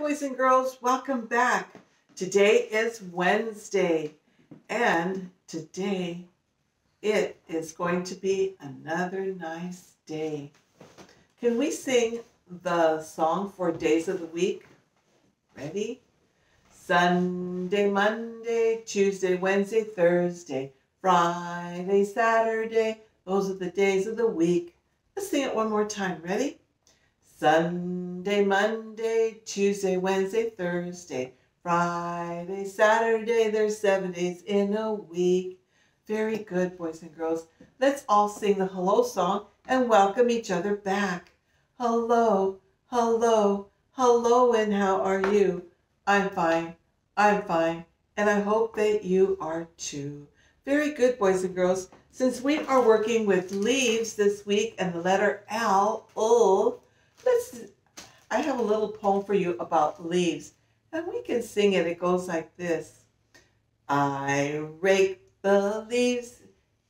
boys and girls. Welcome back. Today is Wednesday, and today it is going to be another nice day. Can we sing the song for days of the week? Ready? Sunday, Monday, Tuesday, Wednesday, Thursday, Friday, Saturday. Those are the days of the week. Let's sing it one more time. Ready? Sunday, Monday, Tuesday, Wednesday, Thursday, Friday, Saturday. There's seven days in a week. Very good, boys and girls. Let's all sing the hello song and welcome each other back. Hello, hello, hello, and how are you? I'm fine, I'm fine, and I hope that you are too. Very good, boys and girls. Since we are working with leaves this week and the letter L, I have a little poem for you about leaves. And we can sing it. It goes like this. I rake the leaves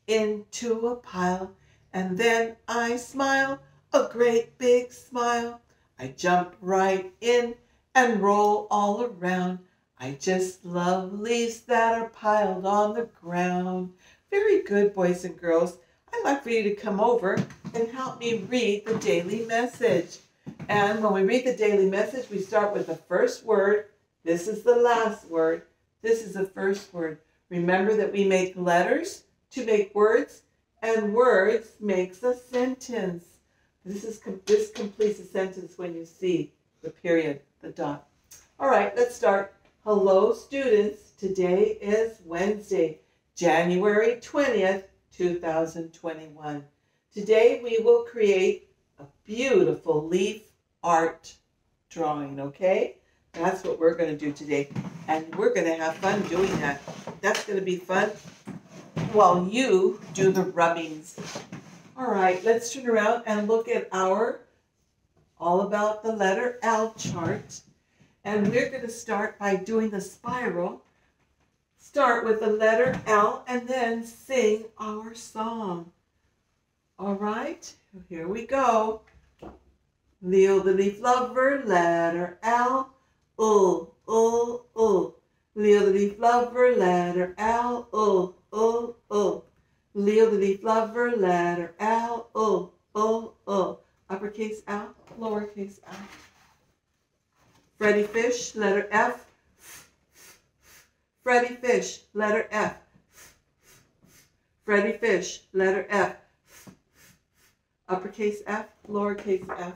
into a pile and then I smile, a great big smile. I jump right in and roll all around. I just love leaves that are piled on the ground. Very good, boys and girls. I'd like for you to come over and help me read the daily message. And when we read the daily message, we start with the first word. This is the last word. This is the first word. Remember that we make letters to make words, and words makes a sentence. This is this completes a sentence when you see the period, the dot. All right, let's start. Hello, students. Today is Wednesday, January 20th, 2021. Today we will create a beautiful leaf art drawing, okay? That's what we're going to do today. And we're going to have fun doing that. That's going to be fun while you do the rubbings. All right, let's turn around and look at our all about the letter L chart. And we're going to start by doing the spiral. Start with the letter L and then sing our song. All right, here we go. The leaf lover, letter L. U, U. Leo the leaf lover, letter L. U, U. Leo the leaf lover, letter L. U, U, U. Uppercase L, lowercase l. Freddy Fish, letter F. Freddy Fish, letter F. Freddy Fish, letter F. Uppercase F, lowercase f.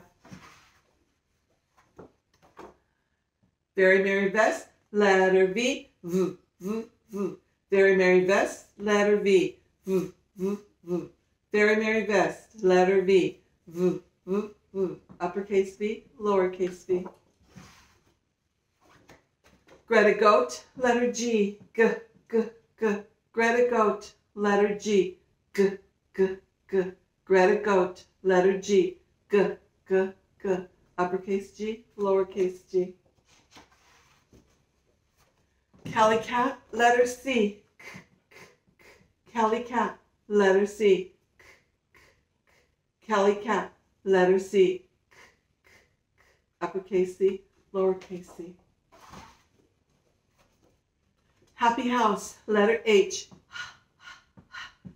Very Merry Vest, letter V, V, V, V. Very Merry Vest, letter V, V, V, V. Very Merry Vest, letter V, V, V, V. Uppercase V, lowercase v. Greta Goat, letter G, G, G, G. Greta Goat, letter G, G, G, G. Greta Goat, letter G, G, G, G. Uppercase G, lowercase g. Kelly Cat, letter C. Kelly Cat, letter C. Kelly Cat, letter C. Uppercase C, lowercase c. Happy House, letter H.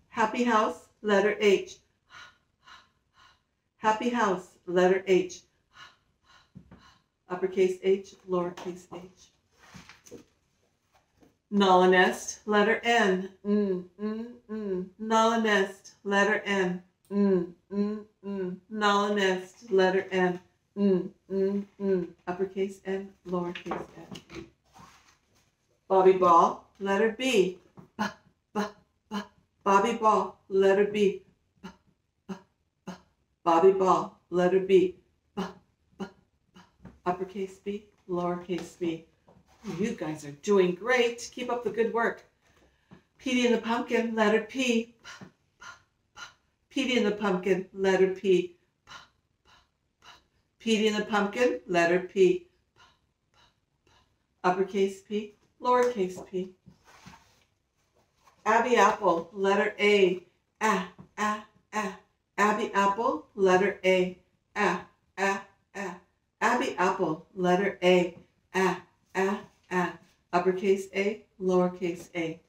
Happy House, letter H. Happy House, letter H. Uppercase H, lowercase h. Nest, letter N. Mm, mm, mm. Nest, letter N. Mm, mm, mm. Nest, letter N. Mm, mm, mm. Uppercase N, lowercase n. Bobby Ball, letter B. B, b, b. Bobby Ball, letter B. B, b, b. Bobby Ball, letter B. B, b, b. Uppercase B, lowercase b. You guys are doing great. Keep up the good work. Petey and the Pumpkin, letter P. Petey and the Pumpkin, letter P. Petey and the Pumpkin, letter P. Uppercase P, lowercase p. Abby Apple, letter A. A, A, ah. Abby Apple, letter A. A, A, ah. Abby Apple, letter A. A, A, A. Uppercase A, lowercase a.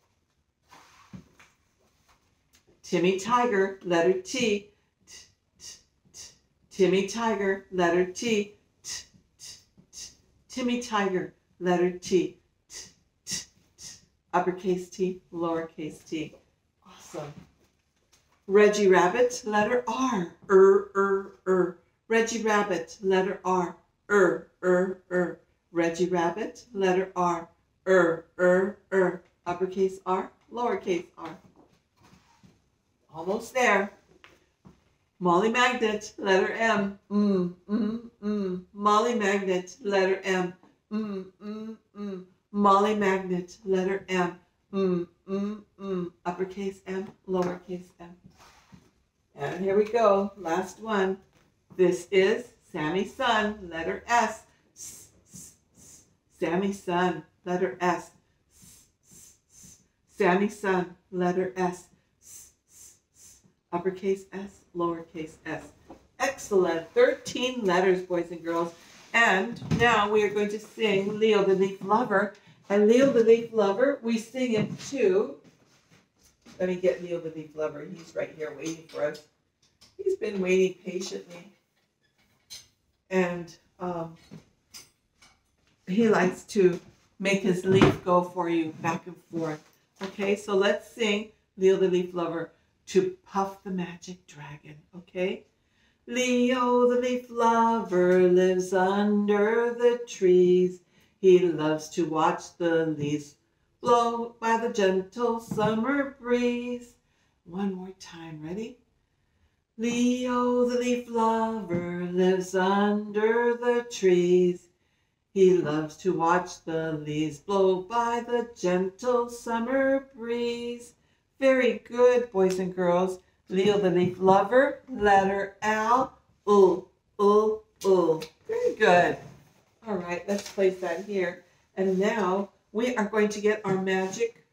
Timmy Tiger, letter T. T, t. Timmy Tiger, letter T. Timmy Tiger, letter T. T, t, t. Uppercase T, lowercase t. Awesome. Reggie Rabbit, letter R. Er, er, er. Reggie Rabbit, letter R. Er, er, er. Reggie Rabbit, letter R. Er, er, er. Uppercase R, lowercase r. Almost there. Molly Magnet, letter M. Mm, mm, mm. Molly Magnet, letter M. Mm, mm, mm. Molly Magnet, letter M. Mm, mm, mm. Uppercase M, lowercase m. And here we go. Last one. This is Sammy's son, letter S. S. Sammy's son, letter S. S, S, S. Sammy's son, letter S. Uppercase S, lowercase s. Excellent. 13 letters, boys and girls. And now we are going to sing Leo the Leaf Lover. And Leo the Leaf Lover, we sing it to. Let me get Leo the Leaf Lover. He's right here waiting for us. He's been waiting patiently. And um, he likes to make his leaf go for you back and forth. Okay, so let's sing Leo the Leaf Lover to Puff the Magic Dragon. Okay? Leo the Leaf Lover lives under the trees. He loves to watch the leaves blow by the gentle summer breeze. One more time, ready? Leo the leaf lover lives under the trees. He loves to watch the leaves blow by the gentle summer breeze. Very good, boys and girls. Leo the leaf lover, letter L, ooh, ooh, ooh. Very good. All right, let's place that here. And now we are going to get our magic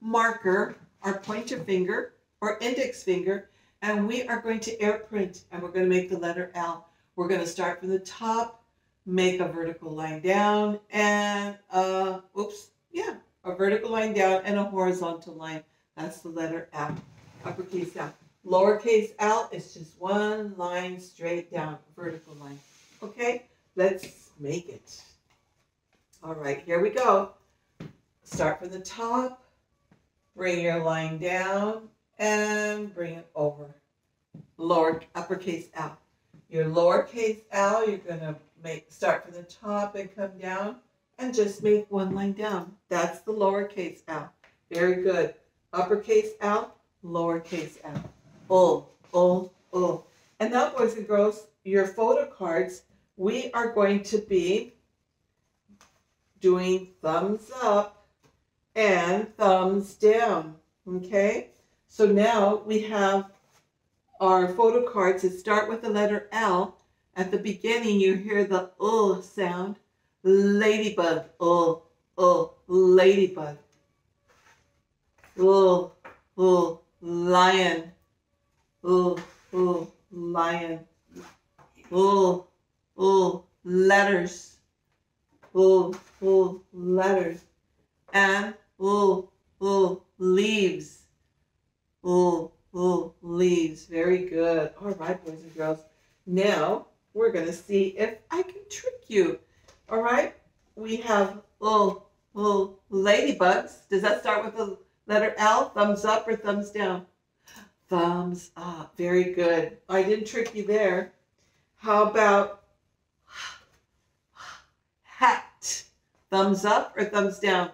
marker, our pointer finger or index finger, and we are going to air print and we're going to make the letter L. We're going to start from the top, make a vertical line down and, uh, oops, yeah, a vertical line down and a horizontal line. That's the letter L, uppercase L. Lowercase l is just one line straight down, vertical line. Okay, let's make it. All right, here we go. Start from the top, bring your line down, and bring it over. Lower, uppercase L. Your lowercase L, you're to make start from the top and come down, and just make one line down. That's the lowercase L. Very good. Uppercase L, lowercase L. Oh, oh, oh. And now, boys and girls, your photo cards, we are going to be doing thumbs up and thumbs down, okay? So now we have our photo cards that start with the letter L. At the beginning, you hear the uh sound. Ladybug, uh, uh, ladybug. Uh, uh, lion, oh, oh, lion, oh, oh, letters, oh, oh, letters, and oh, oh, leaves, oh, oh, leaves. Very good. All right, boys and girls. Now we're going to see if I can trick you. All right, we have little, little ladybugs. Does that start with the letter L? Thumbs up or thumbs down? Thumbs up. Very good. I didn't trick you there. How about hat? Thumbs up or thumbs down?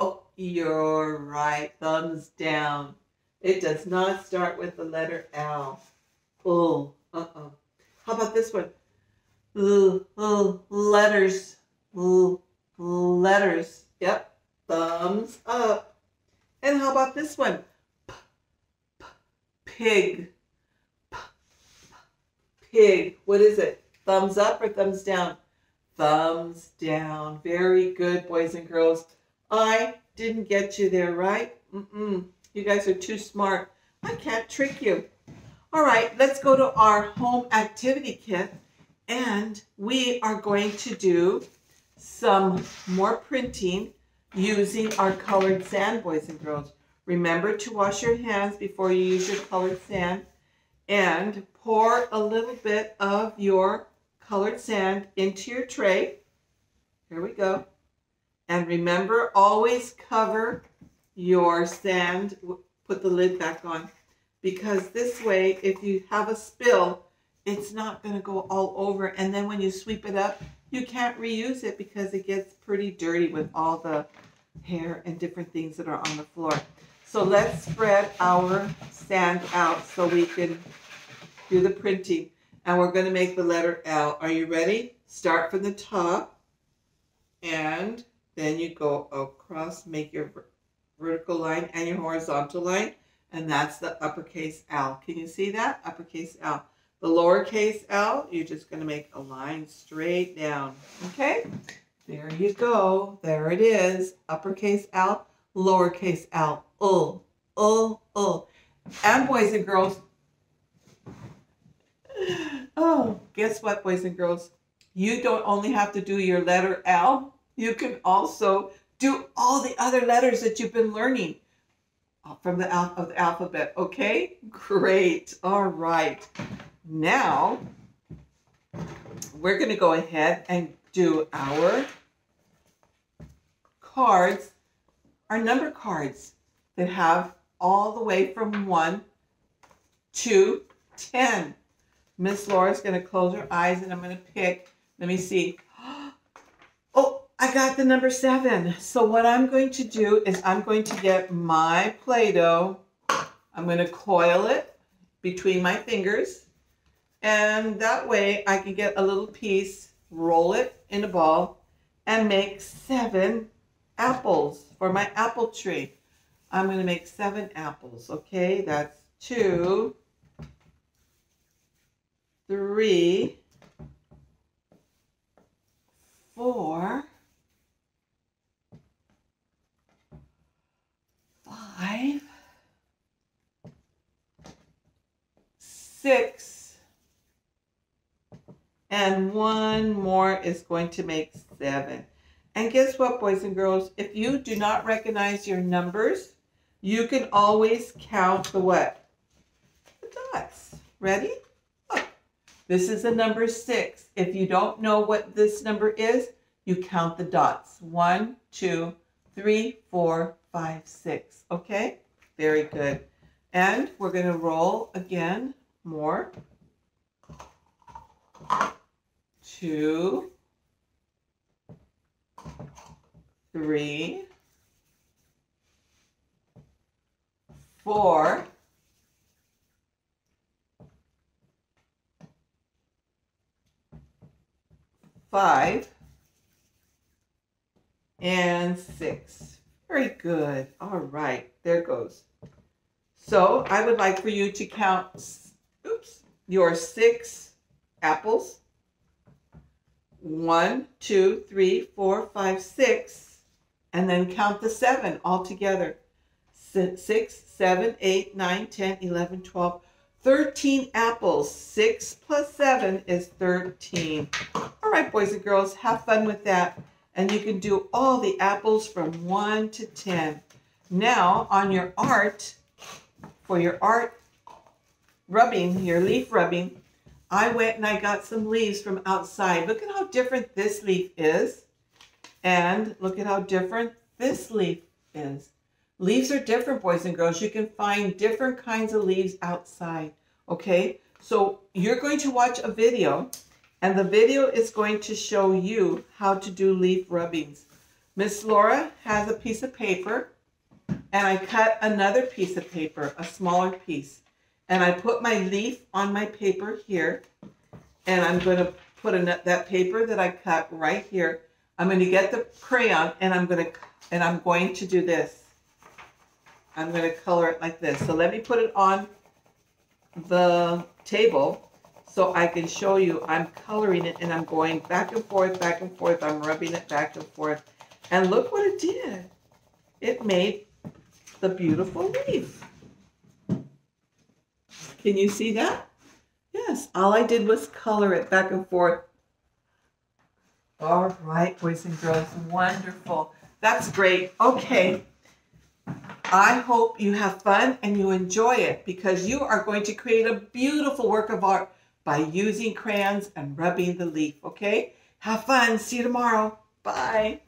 Oh, you're right. Thumbs down. It does not start with the letter L. Oh, uh-uh. How about this one? L, letters. L, letters. Yep. Thumbs up. And how about this one? P, p, pig. P, Pig. What is it? Thumbs up or thumbs down? Thumbs down. Very good, boys and girls. I didn't get you there, right? Mm-mm. You guys are too smart. I can't trick you. All right, let's go to our home activity kit. And we are going to do some more printing using our colored sand, boys and girls. Remember to wash your hands before you use your colored sand and pour a little bit of your colored sand into your tray. Here we go. And remember, always cover your sand, put the lid back on, because this way, if you have a spill, it's not going to go all over. And then when you sweep it up, you can't reuse it because it gets pretty dirty with all the hair and different things that are on the floor. So let's spread our sand out so we can do the printing. And we're going to make the letter L. Are you ready? Start from the top and then you go across, make your vertical line and your horizontal line. And that's the uppercase L. Can you see that? Uppercase L. The lowercase L, you're just going to make a line straight down. Okay? There you go. There it is. Uppercase L, lowercase L. Uh, uh, uh. And boys and girls. Oh, guess what, boys and girls? You don't only have to do your letter L. You can also do all the other letters that you've been learning from the, al of the alphabet. Okay? Great. All right. Now, we're going to go ahead and do our cards, our number cards that have all the way from 1 to 10. Miss Laura's going to close her eyes and I'm going to pick. Let me see. I got the number 7. So what I'm going to do is I'm going to get my Play-Doh. I'm going to coil it between my fingers. And that way I can get a little piece, roll it in a ball, and make seven apples for my apple tree. I'm going to make seven apples, okay? That's two, three, four, five, six, and one more is going to make seven. And guess what, boys and girls? If you do not recognize your numbers, you can always count the what? The dots. Ready? Look. This is a number six. If you don't know what this number is, you count the dots. One, two, three, four, five, six. Okay? Very good. And we're going to roll again more. Two, three, four, five, and six. Very good. All right, there goes. So I would like for you to count, oops, your six apples. One, two, three, four, five, six, and then count the seven all together. Six, seven, eight, nine, 10, 11, 12, 13 apples. Six plus seven is 13. All right, boys and girls, have fun with that. And you can do all the apples from 1 to 10. Now, on your art, for your art rubbing, your leaf rubbing, I went and I got some leaves from outside. Look at how different this leaf is. And look at how different this leaf is. Leaves are different, boys and girls. You can find different kinds of leaves outside. Okay, so you're going to watch a video and the video is going to show you how to do leaf rubbings. Miss Laura has a piece of paper and I cut another piece of paper, a smaller piece. And I put my leaf on my paper here and I'm going to put a, that paper that I cut right here. I'm going to get the crayon and I'm going to and I'm going to do this. I'm going to color it like this. So let me put it on the table so I can show you I'm coloring it and I'm going back and forth, back and forth. I'm rubbing it back and forth. And look what it did. It made the beautiful leaf. Can you see that? Yes, all I did was color it back and forth. All right, boys and girls, wonderful. That's great. Okay. I hope you have fun and you enjoy it because you are going to create a beautiful work of art by using crayons and rubbing the leaf, okay? Have fun. See you tomorrow. Bye.